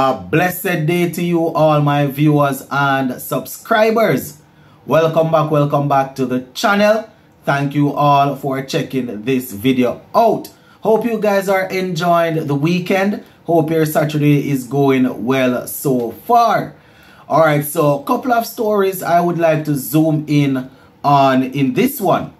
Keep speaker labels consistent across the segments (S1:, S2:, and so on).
S1: A blessed day to you all my viewers and subscribers. Welcome back, welcome back to the channel. Thank you all for checking this video out. Hope you guys are enjoying the weekend. Hope your Saturday is going well so far. Alright, so a couple of stories I would like to zoom in on in this one.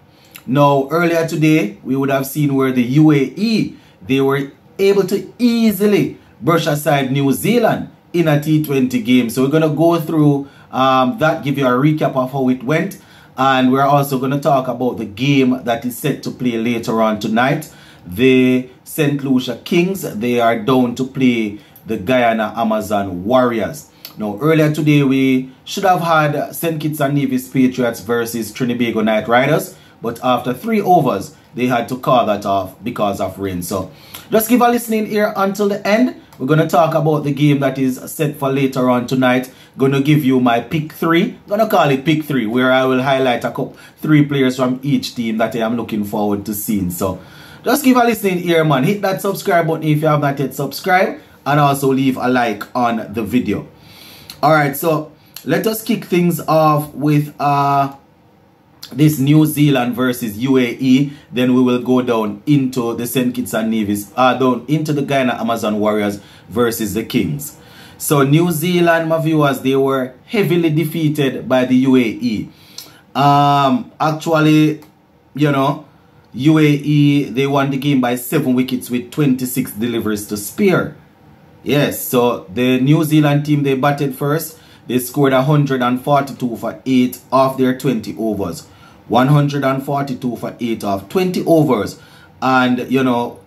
S1: Now, earlier today, we would have seen where the UAE, they were able to easily brush aside New Zealand in a T20 game. So we're going to go through um, that, give you a recap of how it went. And we're also going to talk about the game that is set to play later on tonight. The St. Lucia Kings, they are down to play the Guyana Amazon Warriors. Now, earlier today, we should have had St. Kitts and Nevis Patriots versus Trinbago Knight Riders. But after three overs, they had to call that off because of rain. So, just give a listening ear until the end. We're going to talk about the game that is set for later on tonight. Going to give you my pick three. Going to call it pick three, where I will highlight a couple, three players from each team that I am looking forward to seeing. So, just give a listening ear, man. Hit that subscribe button if you have not yet subscribed. And also leave a like on the video. Alright, so let us kick things off with uh, this New Zealand versus UAE. Then we will go down into the St. Kitts and Nevis, uh, down into the Guyana Amazon Warriors versus the Kings. So New Zealand, my viewers, they were heavily defeated by the UAE. Um, actually, you know, UAE, they won the game by 7 wickets with 26 deliveries to spare. Yes, so the New Zealand team, they batted first. They scored 142 for 8 off their 20 overs. 142 for 8 off 20 overs. And, you know,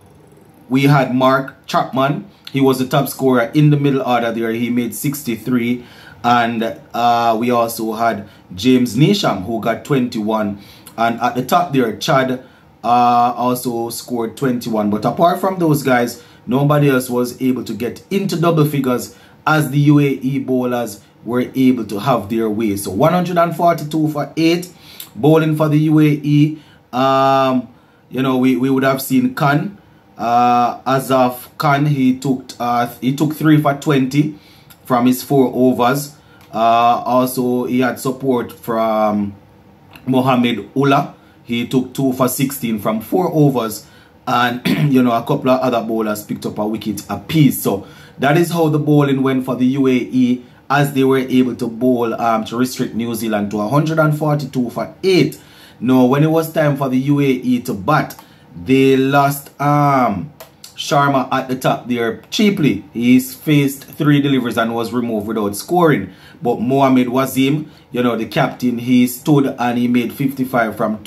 S1: we had Mark Chapman. He was the top scorer in the middle order there. He made 63. And uh, we also had James Neesham who got 21. And at the top there, Chad uh, also scored 21. But apart from those guys, nobody else was able to get into double figures as the UAE bowlers were able to have their way. So 142 for 8 bowling for the UAE. Um, you know, we, we would have seen Khan. Uh, as of Khan, he took uh, he took three for 20 from his four overs. Uh, also, he had support from Mohamed Ula. He took two for 16 from four overs. And, you know, a couple of other bowlers picked up a wicket apiece. So, that is how the bowling went for the UAE as they were able to bowl um, to restrict New Zealand to 142 for 8. Now, when it was time for the UAE to bat, they lost um, Sharma at the top there cheaply. He's faced three deliveries and was removed without scoring. But Mohamed Wasim, you know, the captain, he stood and he made 55 from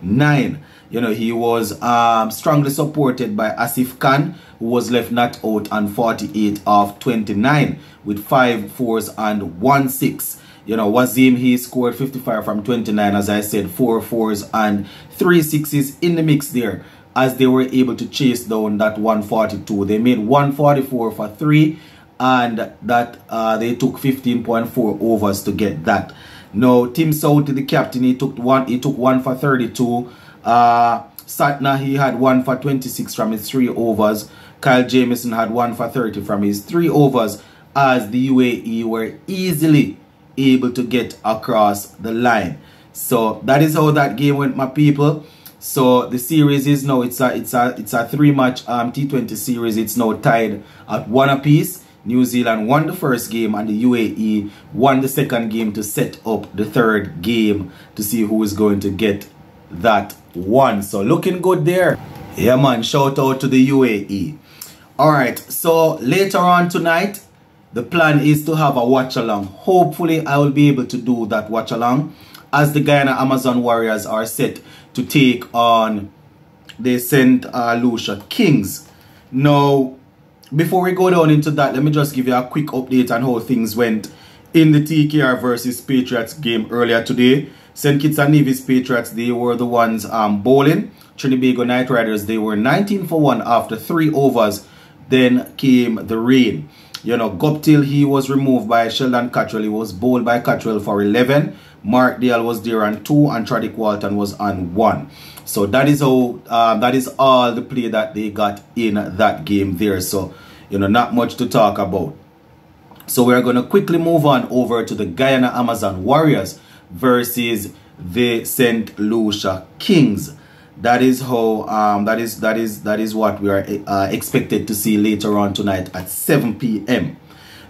S1: 29. You know, he was um, strongly supported by Asif Khan, who was left not out on 48 of 29 with 5 fours and 1 6. You know, Wasim, he scored 55 from 29, as I said, 4 fours and 3 sixes in the mix there as they were able to chase down that 142. They made 144 for 3 and that uh, they took 15.4 overs to get that. Now, Tim Southee, to the captain, he took one. He took one for 32. Uh, Santner, he had one for 26 from his three overs. Kyle Jamieson had one for 30 from his three overs as the UAE were easily able to get across the line. So that is how that game went, my people. So the series is now it's a it's a it's a three match um T20 series. It's now tied at one apiece. New Zealand won the first game and the UAE won the second game to set up the third game to see who is going to get that one. So looking good there. Yeah man, shout out to the UAE. Alright, so later on tonight, the plan is to have a watch along. Hopefully I will be able to do that watch along as the Guyana Amazon Warriors are set to take on the St. Lucia Kings. Now, before we go down into that, let me just give you a quick update on how things went in the TKR versus Patriots game earlier today. St. Kitts and Nevis Patriots, they were the ones um, bowling. Trinbago Knight Riders, they were 19 for 1 after 3 overs. Then came the rain. You know, Guptill, he was removed by Sheldon Cottrell. He was bowled by Cottrell for 11. Mark Deyal was there on 2 and Chadwick Walton was on 1. So that is how, uh, that is all the play that they got in that game there. So you know, not much to talk about. So we're going to quickly move on over to the Guyana Amazon Warriors versus the St. Lucia Kings. That is how um, that is that is that is what we are uh, expected to see later on tonight at 7 p.m.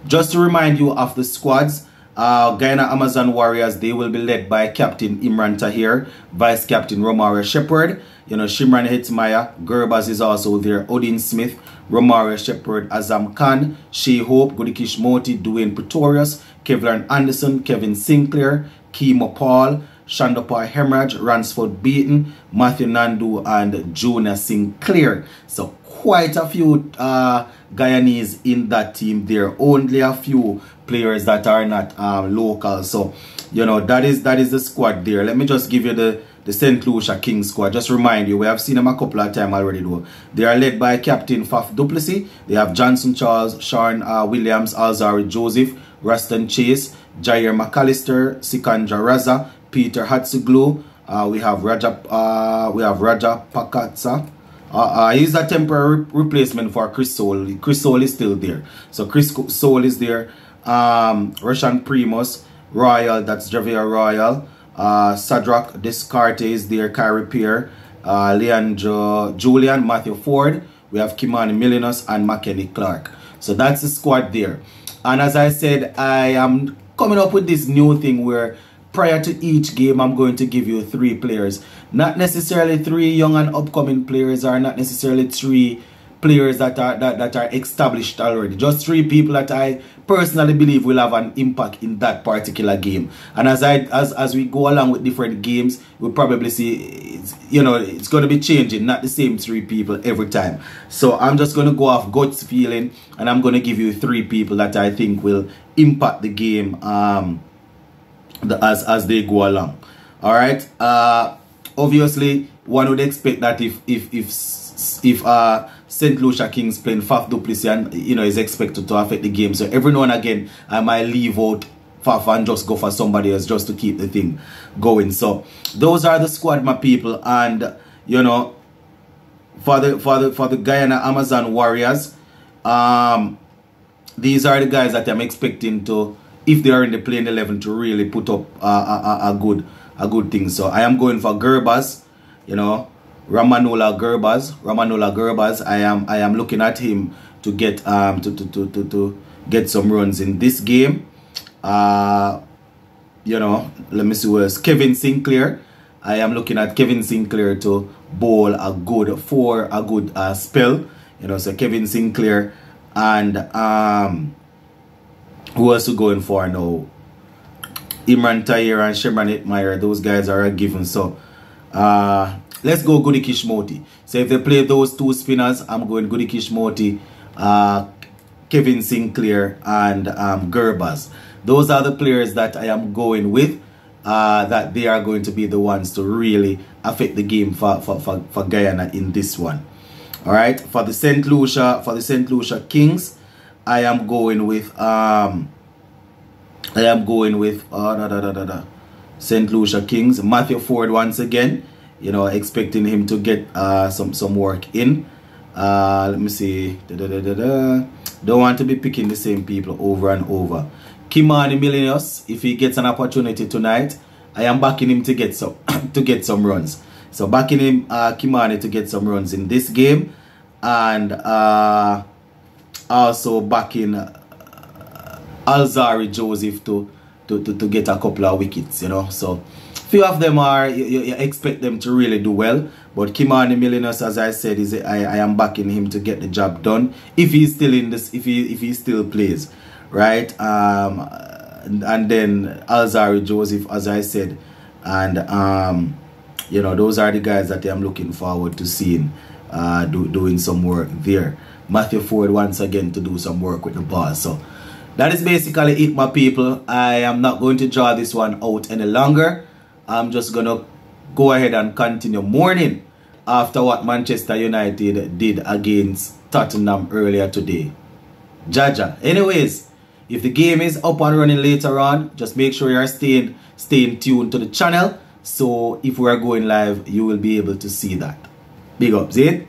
S1: Just to remind you of the squads, uh, Guyana Amazon Warriors, they will be led by Captain Imran Tahir, Vice Captain Romario Shepherd, you know, Shimran Hetmyer, Gurbaz is also there, Odean Smith, Romario Shepherd, Azam Khan, Shai Hope, Gudakesh Motie, Dwayne Pretorius, Kevlon Anderson, Kevin Sinclair, Keemo Paul, Chanderpaul Hemraj, Ransford Beaton, Matthew Nandu, and Jonah Sinclair. So quite a few uh, Guyanese in that team there. Only a few players that are not um, local. So, you know, that is that is the squad there. Let me just give you the the St. Lucia King squad. Just remind you, we have seen them a couple of times already though. They are led by Captain Faf du Plessis. They have Johnson Charles, Sean uh, Williams, Alzarri Joseph, Roston Chase, Jair McAllister, Sikandar Raza, Peter Hatzoglou. Uh, we have Raja uh, we have Raja Pakatsa. Uh, uh, he's a temporary replacement for Chris Sole. Chris Sole is still there. So Chris Sole is there. Um, Roshon Primus, Royal, that's Jeavor Royal. Uh, Shadrack Descarte is there, Khary Pierre. Uh, Leandro Julian, Matthew Ford. We have Kimani Melius and McKenny Clarke. So that's the squad there. And as I said, I am coming up with this new thing where prior to each game, I'm going to give you three players. Not necessarily three young and upcoming players, or not necessarily three players that are that, that are established already. Just three people that I personally believe will have an impact in that particular game. And as I as as we go along with different games, we'll probably see you know it's going to be changing, not the same three people every time. So I'm just going to go off guts feeling, and I'm going to give you three people that I think will impact the game um the, as as they go along. All right. Uh, obviously, one would expect that if if if if uh St. Lucia Kings playing Faf du Plessis and you know is expected to affect the game. So every now and again I might leave out Faf and just go for somebody else just to keep the thing going. So those are the squad my people and you know for the for the for the Guyana Amazon Warriors um these are the guys that I'm expecting to if they are in the playing 11 to really put up a, a, a good a good thing. So I am going for Gurbaz, you know, Rahmanullah Gurbaz, Rahmanullah Gurbaz. I am I am looking at him to get um to to, to, to, to get some runs in this game. Uh you know, let me see where's Kevin Sinclair. I am looking at Kevin Sinclair to bowl a good for a good uh, spell. You know, so Kevin Sinclair and um who else we going for now? Imran Tahir and Shimran Hetmyer, those guys are a given. So uh, let's go Gudakesh Motie. So if they play those two spinners, I'm going Gudakesh Motie, uh, Kevin Sinclair, and um, Gurbaz. Those are the players that I am going with. Uh, that they are going to be the ones to really affect the game for, for, for, for Guyana in this one. All right, for the St. Lucia, for the St. Lucia Kings, I am going with um I am going with uh, da, da, da, da, da. St. Lucia Kings. Matthew Ford once again. You know, expecting him to get uh, some some work in. Uh, let me see. Da, da, da, da, da. Don't want to be picking the same people over and over. Kimani Melius, if he gets an opportunity tonight, I am backing him to get some to get some runs. So backing him, uh, Kimani, to get some runs in this game, and uh, also backing uh, Alzarri Joseph to, to, to, to, get a couple of wickets, you know. So few of them are, you, you expect them to really do well. But Kimani Melius, as I said, is I, I am backing him to get the job done. If he's still in this, if he if he still plays, right? Um, and, and then Alzarri Joseph, as I said, and um, you know, those are the guys that I'm looking forward to seeing uh, do, doing some work there. Matthew Ford once again to do some work with the ball. So that is basically it, my people. I am not going to draw this one out any longer. I'm just going to go ahead and continue mourning after what Manchester United did against Tottenham earlier today. Jaja. Anyways, if the game is up and running later on, just make sure you're staying, staying tuned to the channel. So if we are going live, you will be able to see that. Big up, Zane.